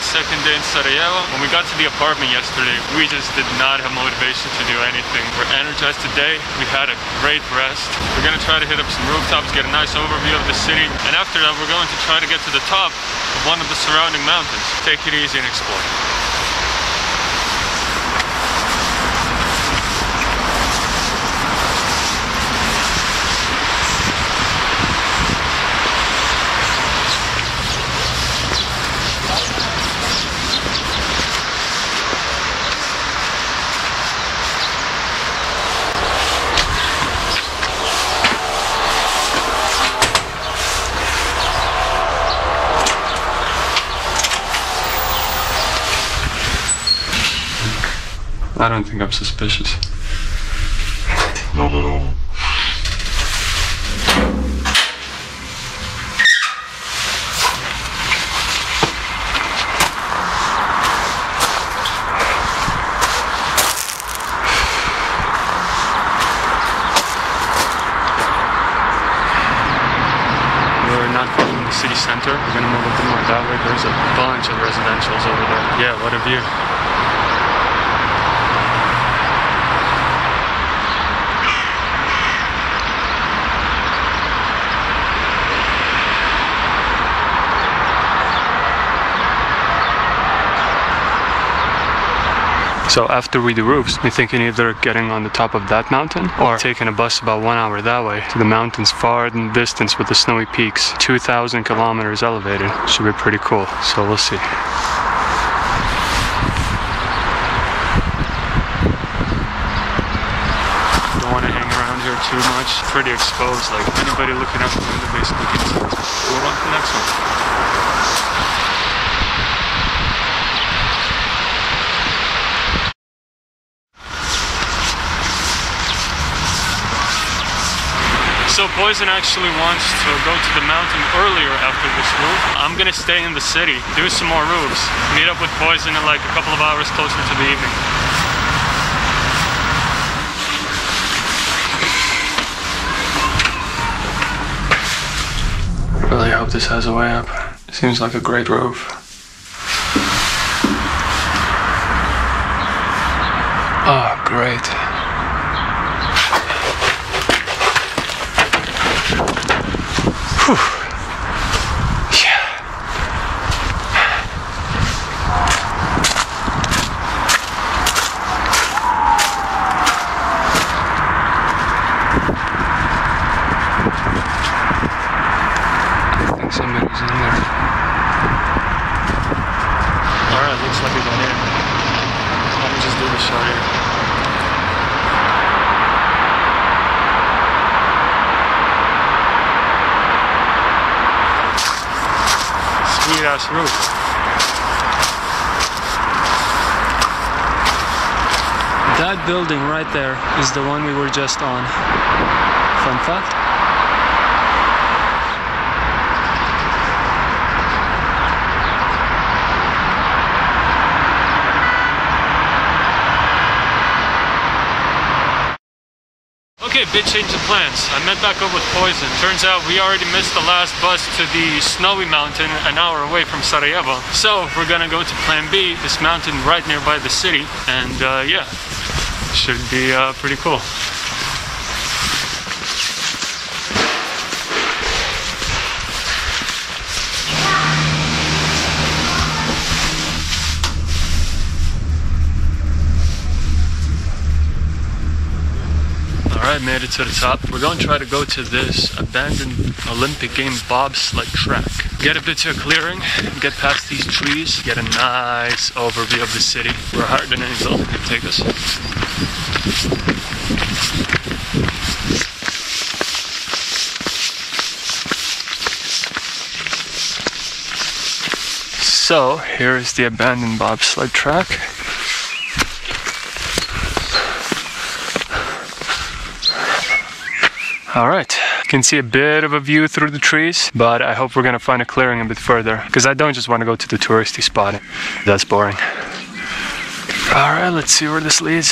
Second day in Sarajevo. When we got to the apartment yesterday, we just did not have motivation to do anything. We're energized today. We had a great rest. We're gonna try to hit up some rooftops, get a nice overview of the city, and after that we're going to try to get to the top of one of the surrounding mountains. Take it easy and explore. I don't think I'm suspicious. Not at all. We're not far from the city center. We're gonna move a bit more that way. There's a bunch of residentials over there. Yeah, what a view. So after we do roofs, we're thinking either getting on the top of that mountain or taking a bus about one hour that way to the mountains far in the distance with the snowy peaks. 2,000 kilometers elevated. Should be pretty cool. So we'll see. Don't want to hang around here too much. Pretty exposed. Like anybody looking out the window basically can see. We'll run to the next one. So Poison actually wants to go to the mountain earlier after this roof. I'm gonna stay in the city, do some more roofs, meet up with Poison in like a couple of hours closer to the evening. Really hope this has a way up. Seems like a great roof. Oh, ah, great. Whew. Yeah. I think somebody's in there. Alright, looks like we got in. Let me just do the shot here. Sweet ass roof. That building right there is the one we were just on. Fun fact. Big change of plans. I met back up with Poison. Turns out we already missed the last bus to the snowy mountain an hour away from Sarajevo. So we're gonna go to Plan B, this mountain right nearby the city, and uh, yeah, should be uh, pretty cool. Alright, made it to the top. We're going to try to go to this abandoned Olympic game bobsled track. Get a bit to a clearing, get past these trees, get a nice overview of the city. We're higher than any can take us. So, here is the abandoned bobsled track. All right, can see a bit of a view through the trees, but I hope we're gonna find a clearing a bit further because I don't just want to go to the touristy spot. That's boring. All right, let's see where this leads.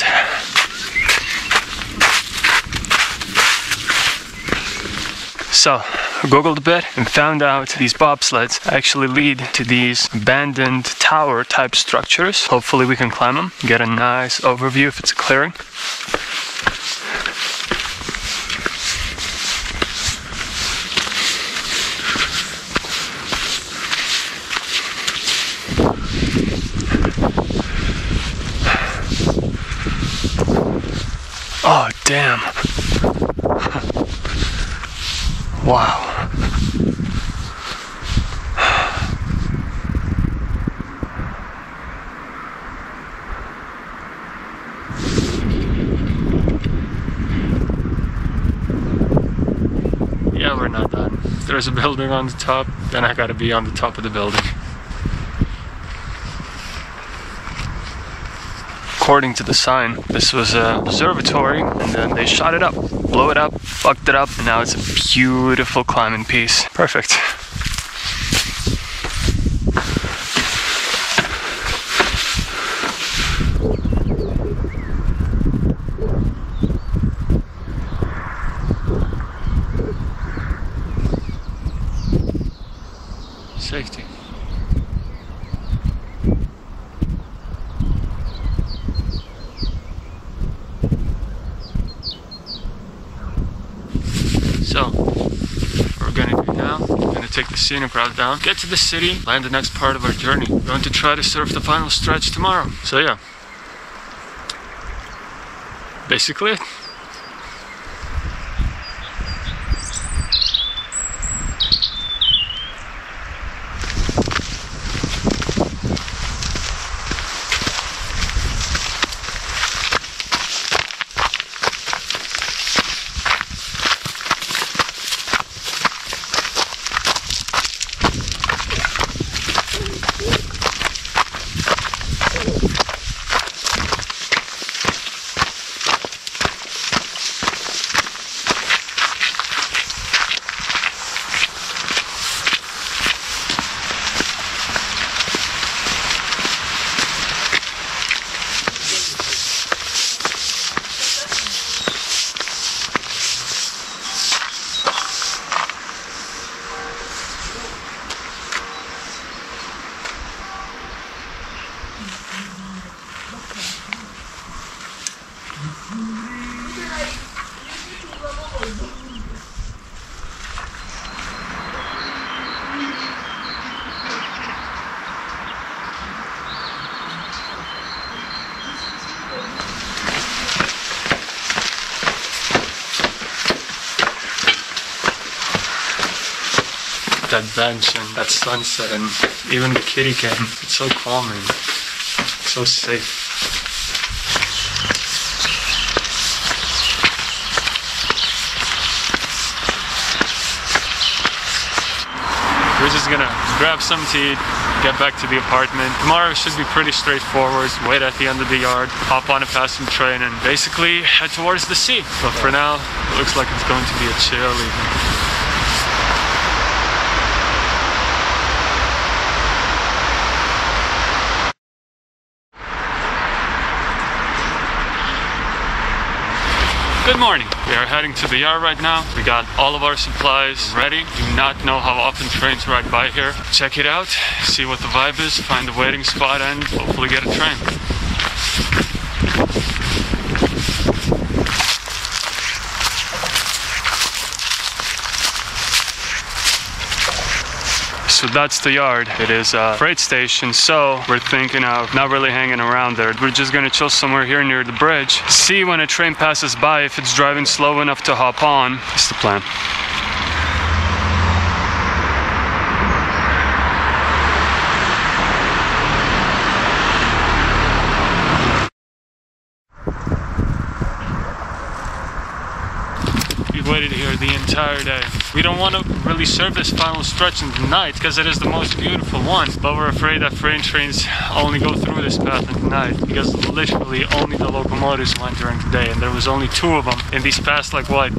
So, googled a bit and found out these bobsleds actually lead to these abandoned tower type structures. Hopefully we can climb them, get a nice overview if it's a clearing. Oh, damn. Wow. Yeah, we're not done. There's a building on the top, then I gotta be on the top of the building. According to the sign, this was a observatory, and then they shot it up, blew it up, fucked it up, and now it's a beautiful climbing piece. Perfect. Safety. So, what we're gonna do now, we're gonna take the scenic route down, get to the city, land the next part of our journey. We're going to try to surf the final stretch tomorrow. So yeah. Basically it. That bench and that sunset and even the kitty cat. It's so calming, so safe. We're just gonna grab some tea, get back to the apartment. Tomorrow should be pretty straightforward. Wait at the end of the yard, hop on a passing train, and basically head towards the sea. But for now, it looks like it's going to be a chill evening. Good morning. We are heading to the yard right now. We got all of our supplies ready. Do not know how often trains ride by here. Check it out, see what the vibe is, find a waiting spot, and hopefully get a train. So that's the yard. It is a freight station, so we're thinking of not really hanging around there. We're just gonna chill somewhere here near the bridge. See when a train passes by if it's driving slow enough to hop on. That's the plan. We waited here the entire day. We don't want to really serve this final stretch in the night because it is the most beautiful one, but we're afraid that freight trains only go through this path at night because literally only the locomotives went during the day and there was only two of them in these past like what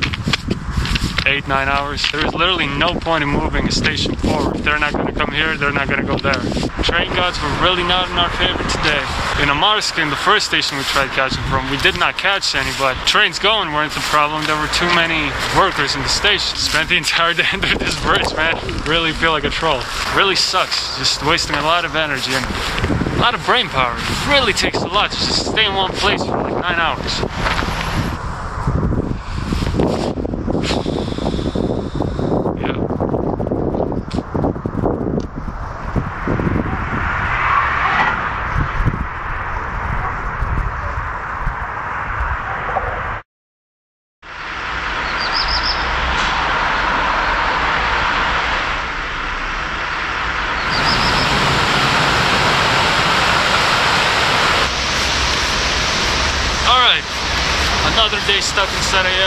eight, nine hours. There is literally no point in moving a station forward. If they're not gonna come here, they're not gonna go there. Train gods were really not in our favor today. In Amarsk, in the first station we tried catching from, we did not catch any, but trains going weren't the problem. There were too many workers in the station. Spent the entire day under this bridge, man. Really feel like a troll. Really sucks. Just wasting a lot of energy and a lot of brain power. It really takes a lot to just stay in one place for like nine hours. Yeah. Alright. Another day stuck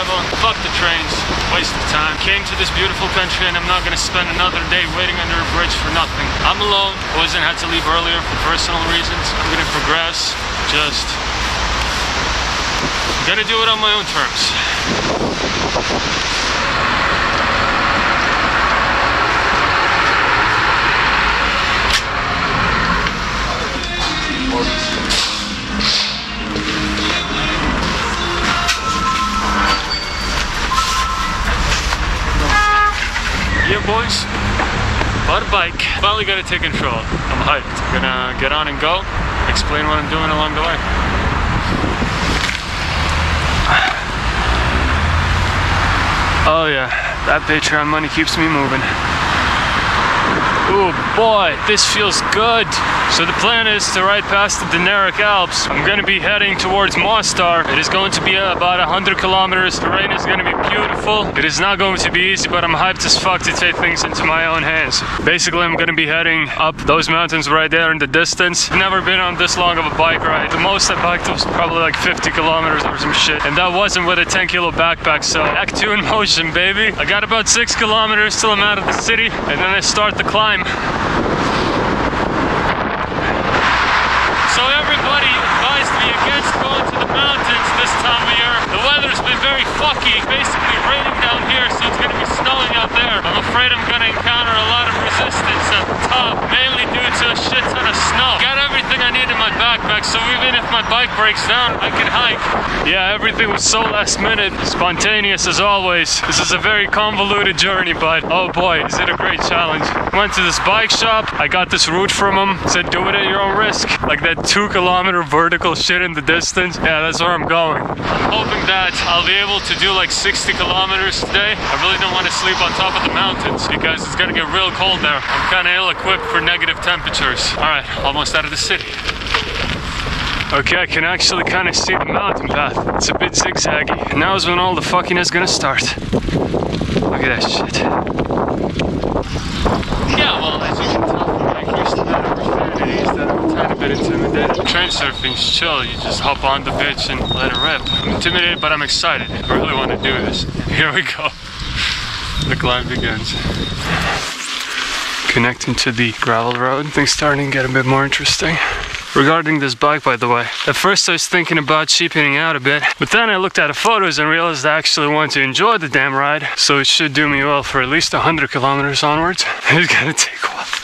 Sarajevo. Fuck the trains. Waste of time. Came to this beautiful country and I'm not gonna spend another day waiting under a bridge for nothing. I'm alone. Wasn't had to leave earlier for personal reasons. I'm gonna progress. Just gonna do it on my own terms. Boys. Bought a bike. Finally got it taken control. I'm hyped. Gonna get on and go. Explain what I'm doing along the way. Oh yeah, that Patreon money keeps me moving. Ooh boy, this feels good. So the plan is to ride past the Dinaric Alps. I'm gonna be heading towards Mostar. It is going to be about 100 kilometers. The rain is gonna be beautiful. It is not going to be easy, but I'm hyped as fuck to take things into my own hands. Basically, I'm gonna be heading up those mountains right there in the distance. Never been on this long of a bike ride. The most I biked was probably like 50 kilometers or some shit. And that wasn't with a 10 kilo backpack, so act two in motion, baby. I got about six kilometers till I'm out of the city, and then I start the climb. So everybody advised me against going to the mountains this time of year. The weather's been very fucky, basically raining down here, so it's gonna be snowing out there. I'm afraid I'm gonna encounter a lot of resistance at the top, mainly due to a shit ton of snow. Got everything I need in my backpack, so even if my bike breaks down, I can hike. Yeah, everything was so last minute, spontaneous as always. This is a very convoluted journey, but oh boy, is it a great challenge. Went to this bike shop, I got this route from him, said do it at your own risk. Like that two kilometer vertical shit in the distance. Yeah, that's where I'm going. I'm hoping that I'll be able to do like 60 kilometers today. I really don't want to sleep on top of the mountains because it's gonna get real cold there. I'm kind of ill equipped for negative temperatures. All right, almost out of the city. Okay, I can actually kind of see the mountain path. It's a bit zigzaggy. And now is when all the fucking is gonna start. Look at that shit. Yeah, well, as you can tell from my Christian profanities that a tiny bit intimidated. Train surfing's chill. You just hop on the bitch and let it rip. I'm intimidated, but I'm excited. I really want to do this. Here we go. The climb begins. Connecting to the gravel road, things starting to get a bit more interesting. Regarding this bike, by the way, at first I was thinking about cheapening out a bit, but then I looked at the photos and realized I actually want to enjoy the damn ride, so it should do me well for at least 100 kilometers onwards. It's gonna take a while.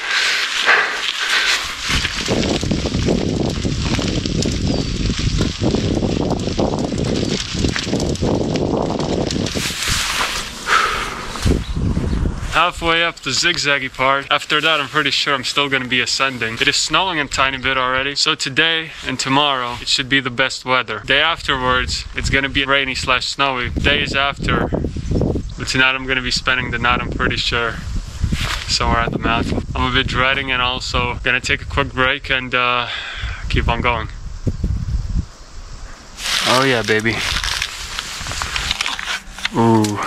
Halfway up the zigzaggy part. After that, I'm pretty sure I'm still gonna be ascending. It is snowing a tiny bit already, so today and tomorrow, it should be the best weather. Day afterwards, it's gonna be rainy slash snowy. Days after, but tonight I'm gonna be spending the night, I'm pretty sure, somewhere at the mountain. I'm a bit dreading and also gonna take a quick break and uh, keep on going. Oh yeah, baby. Ooh,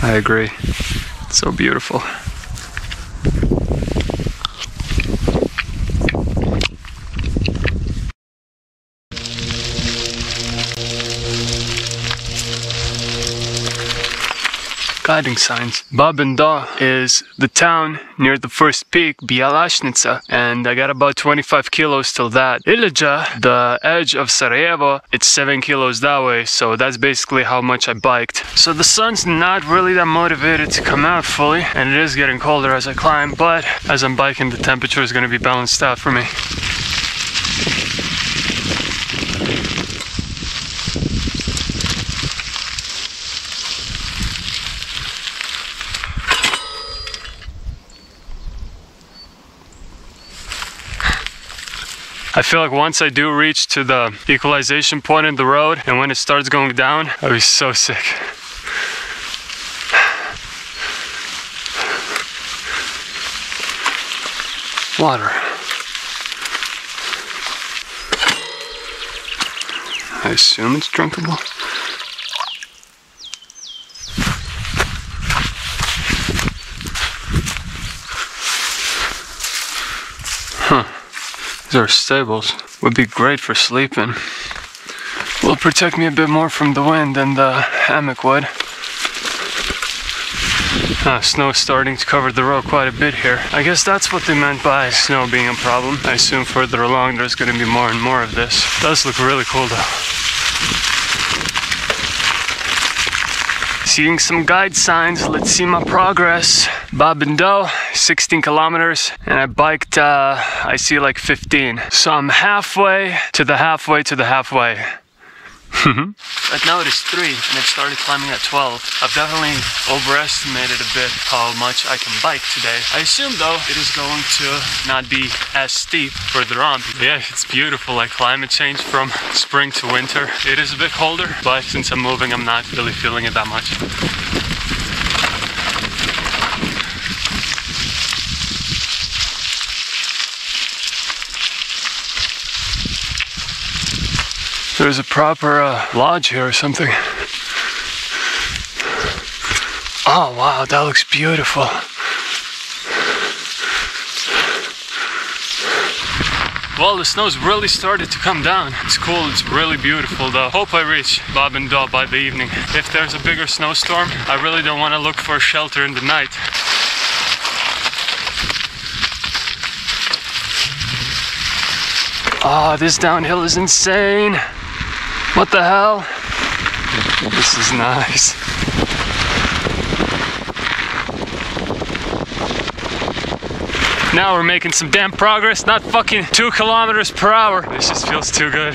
I agree. So beautiful. Guiding signs. Babin Do is the town near the first peak, Bjelašnica, and I got about 25 kilos till that. Ilidža, the edge of Sarajevo, it's 7 kilos that way, so that's basically how much I biked. So the sun's not really that motivated to come out fully, and it is getting colder as I climb, but as I'm biking, the temperature is going to be balanced out for me. I feel like once I do reach to the equalization point in the road and when it starts going down, I'll be so sick. Water. I assume it's drinkable. These are stables. Would be great for sleeping. Will protect me a bit more from the wind than the hammock would. Ah, snow snow's starting to cover the road quite a bit here. I guess that's what they meant by snow being a problem. I assume further along there's going to be more and more of this. does look really cool though. Seeing some guide signs, let's see my progress. Babin Do, 16 kilometers, and I biked, uh, I see like 15. So I'm halfway to the halfway to the halfway. Right now it is 3 and it started climbing at 12. I've definitely overestimated a bit how much I can bike today. I assume though it is going to not be as steep further on. Yeah, it's beautiful like climate change from spring to winter. It is a bit colder, but since I'm moving I'm not really feeling it that much. There's a proper uh, lodge here or something. Oh wow, that looks beautiful. Well, the snow's really started to come down. It's cool, it's really beautiful though. Hope I reach Babin Do by the evening. If there's a bigger snowstorm, I really don't want to look for shelter in the night. Ah, oh, this downhill is insane. What the hell? This is nice. Now we're making some damn progress, not fucking two kilometers per hour. This just feels too good.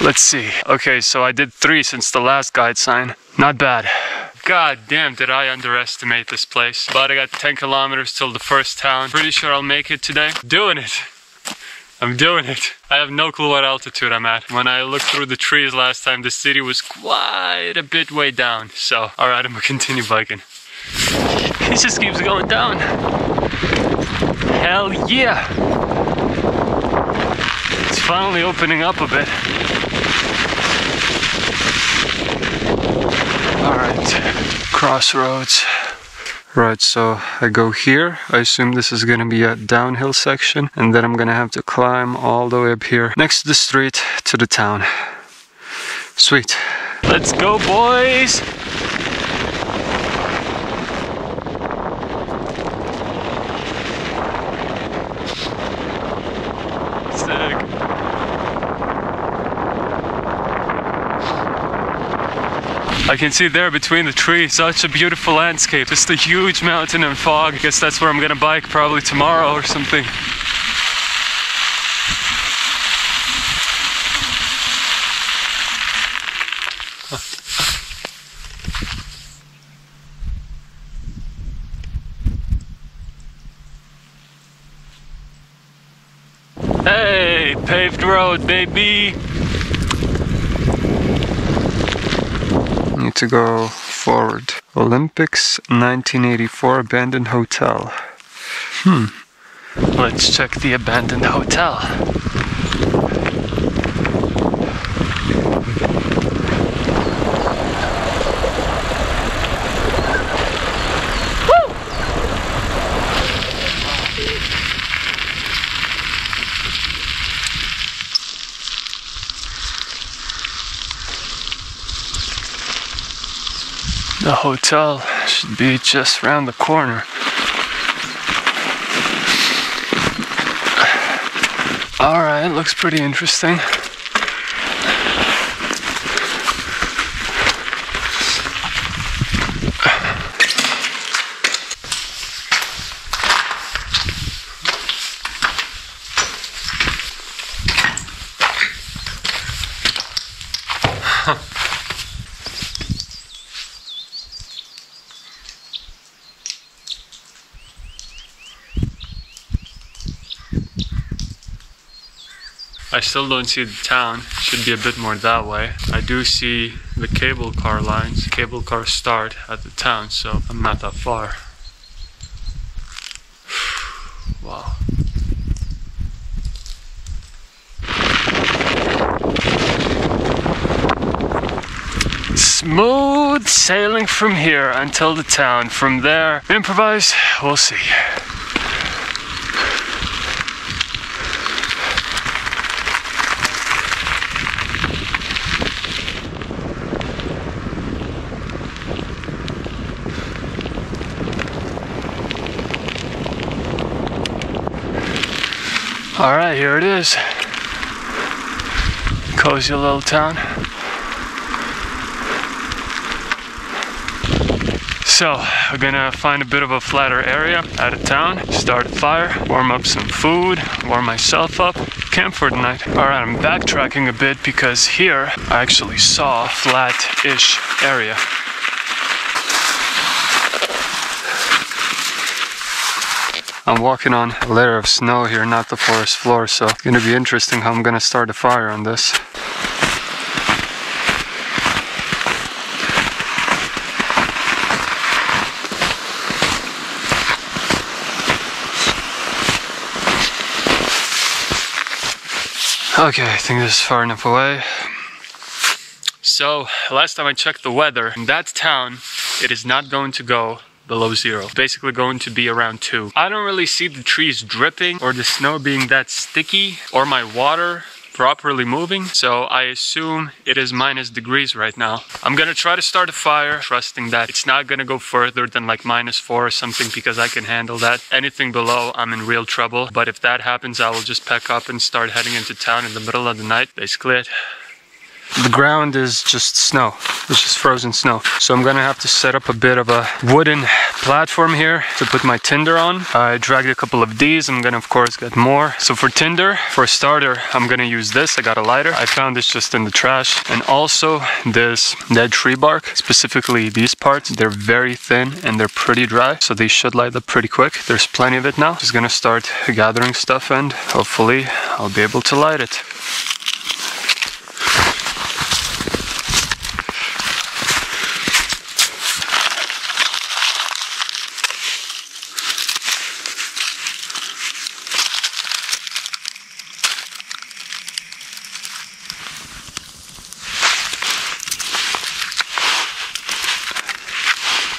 Let's see. Okay, so I did three since the last guide sign. Not bad. God damn, did I underestimate this place. But I got 10 kilometers till the first town. Pretty sure I'll make it today. Doing it. I'm doing it. I have no clue what altitude I'm at. When I looked through the trees last time, the city was quite a bit way down. So, alright, I'm gonna continue biking. He just keeps going down. Hell yeah! It's finally opening up a bit. Alright, crossroads. Right, so I go here. I assume this is gonna be a downhill section, and then I'm gonna have to climb all the way up here next to the street to the town. Sweet. Let's go, boys! Sick. I can see there between the trees such a beautiful landscape. Just a huge mountain and fog. I guess that's where I'm gonna bike probably tomorrow or something. Hey, paved road, baby. To go forward. Olympics 1984 abandoned hotel. Hmm. Let's check the abandoned hotel. The hotel should be just around the corner. Alright, looks pretty interesting. I still don't see the town. Should be a bit more that way. I do see the cable car lines. Cable cars start at the town, so I'm not that far. wow. Smooth sailing from here until the town. From there, improvise, we'll see. All right, here it is. Cozy little town. So, we're gonna find a bit of a flatter area out of town, start a fire, warm up some food, warm myself up, camp for the night. All right, I'm backtracking a bit because here I actually saw a flat-ish area. I'm walking on a layer of snow here, not the forest floor, so it's gonna be interesting how I'm gonna start a fire on this. Okay, I think this is far enough away. So, last time I checked the weather, in that town, it is not going to go below zero. It's basically going to be around two. I don't really see the trees dripping or the snow being that sticky or my water properly moving, so I assume it is minus degrees right now. I'm gonna try to start a fire, trusting that it's not gonna go further than like minus four or something because I can handle that. Anything below, I'm in real trouble. But if that happens, I will just pack up and start heading into town in the middle of the night. Basically it. The ground is just snow. It's just frozen snow. So I'm gonna have to set up a bit of a wooden platform here to put my tinder on. I dragged a couple of these. I'm gonna of course get more. So for tinder, for a starter, I'm gonna use this. I got a lighter. I found this just in the trash. And also this dead tree bark, specifically these parts. They're very thin and they're pretty dry. So they should light up pretty quick. There's plenty of it now. Just gonna start gathering stuff and hopefully I'll be able to light it.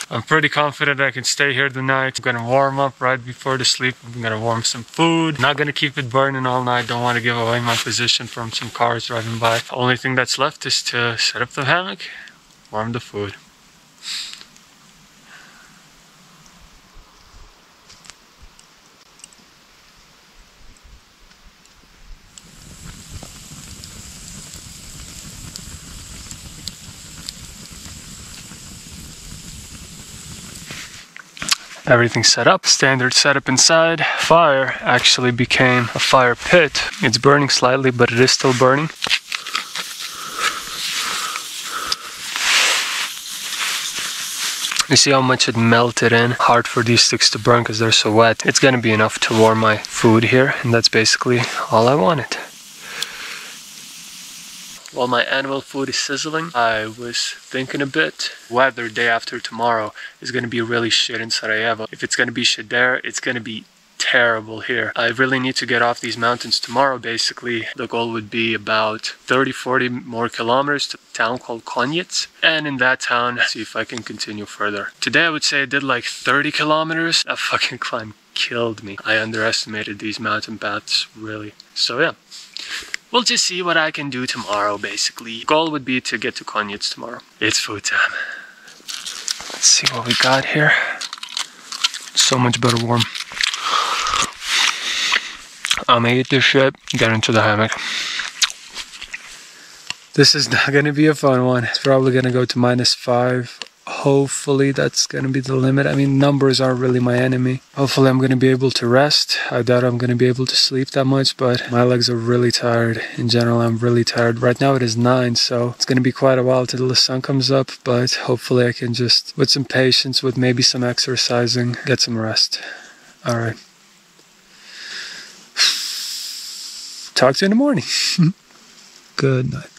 I'm pretty confident I can stay here tonight. I'm gonna warm up right before the sleep. I'm gonna warm some food. Not gonna keep it burning all night. Don't want to give away my position from some cars driving by. Only thing that's left is to set up the hammock, warm the food. Everything set up, standard setup inside. Fire actually became a fire pit. It's burning slightly, but it is still burning. You see how much it melted in? Hard for these sticks to burn because they're so wet. It's gonna be enough to warm my food here, and that's basically all I wanted. While my animal food is sizzling, I was thinking a bit. Weather day after tomorrow is gonna be really shit in Sarajevo. If it's gonna be shit there, it's gonna be terrible here. I really need to get off these mountains tomorrow basically. The goal would be about 30 40 more kilometers to a town called Konjic and in that town see if I can continue further. Today I would say I did like 30 kilometers. That fucking climb killed me. I underestimated these mountain paths really. So yeah. We'll just see what I can do tomorrow, basically. Goal would be to get to Konjic tomorrow. It's food time. Let's see what we got here. So much better warm. I'm this shit, get into the hammock. This is not gonna be a fun one. It's probably gonna go to minus five. Hopefully that's gonna be the limit. I mean, numbers aren't really my enemy. Hopefully I'm gonna be able to rest. I doubt I'm gonna be able to sleep that much, but my legs are really tired. In general, I'm really tired. Right now it is nine, so it's gonna be quite a while till the sun comes up, but hopefully I can just, with some patience, with maybe some exercising, get some rest. All right. Talk to you in the morning. Good night.